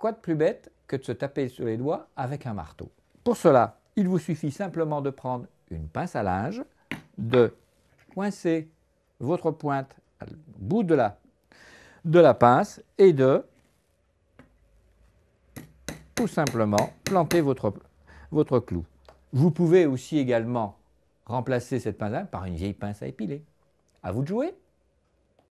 quoi de plus bête que de se taper sur les doigts avec un marteau? Pour cela, il vous suffit simplement de prendre une pince à linge, de coincer votre pointe au bout de la, de la pince et de tout simplement planter votre, votre clou. Vous pouvez aussi également remplacer cette pince par une vieille pince à épiler. À vous de jouer